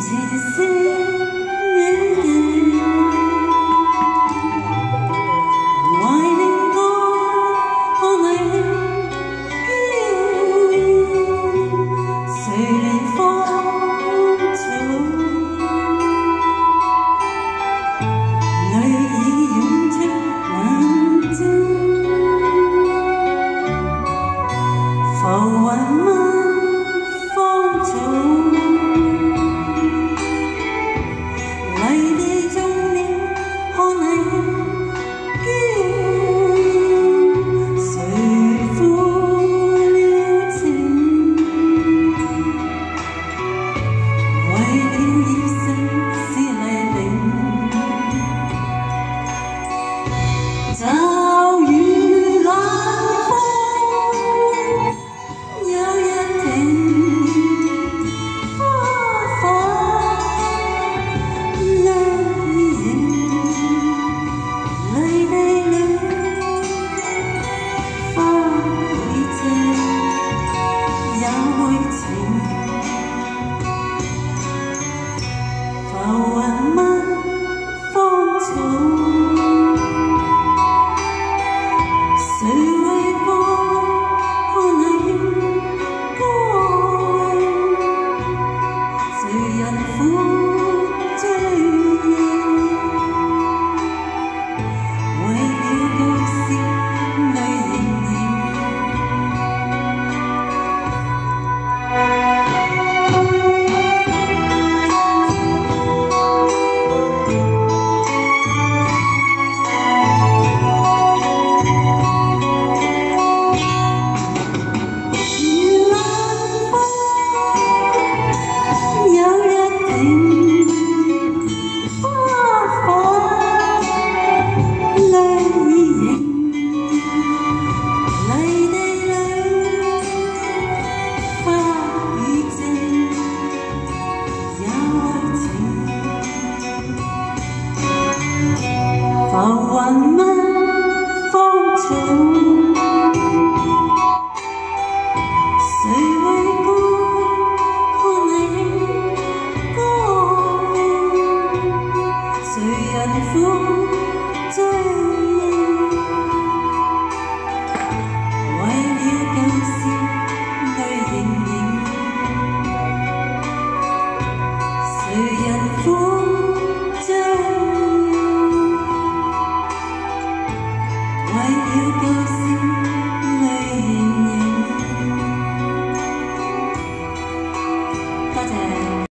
citizen fool. Oh.